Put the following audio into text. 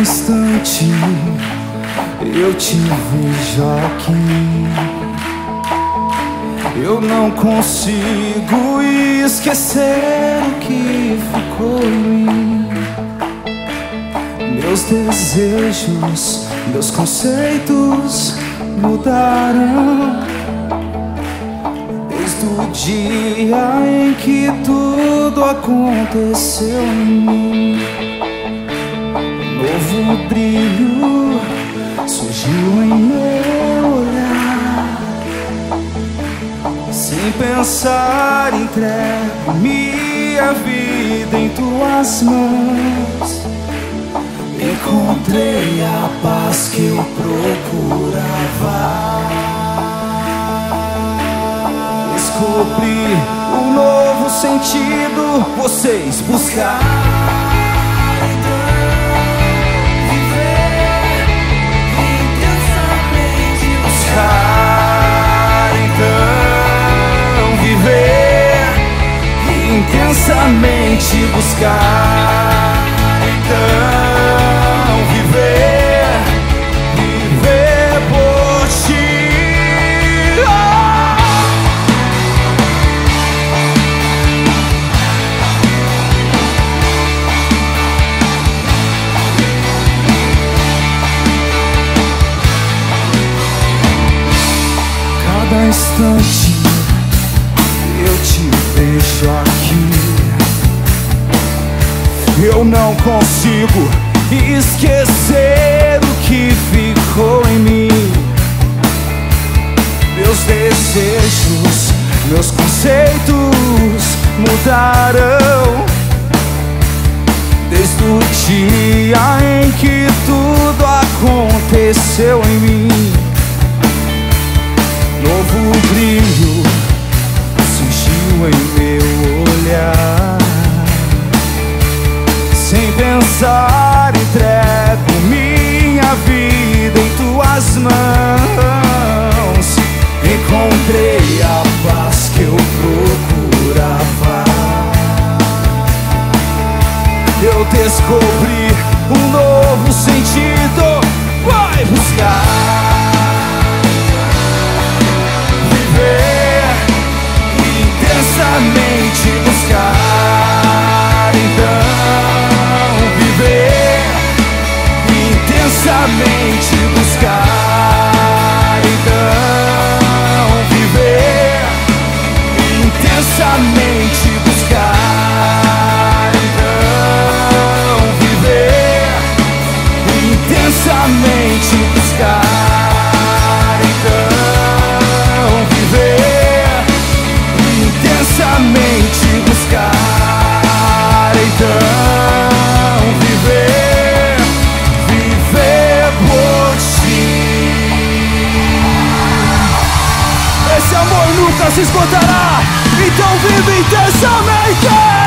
instante eu te vejo aqui. Eu não consigo esquecer o que ficou em mim. Meus desejos, meus conceitos mudaram. Desde o dia em que tudo aconteceu em mim. Novo brilho surgiu em meu olhar. Sem pensar, entrego minha vida em tuas mãos. Encontrei a paz que eu procurava. Descobri um novo sentido, vocês buscaram. Intensamente buscar então viver viver por ti cada instante eu te vejo aqui. Eu não consigo esquecer o que ficou em mim. Meus desejos, meus conceitos mudaram. Desde o dia em que tudo aconteceu em mim novo brilho pensar, entrego minha vida em tuas mãos. Encontrei a paz que eu procurava. Eu descobri um novo sentido. Vai buscar se esgotará. Então vive intensamente.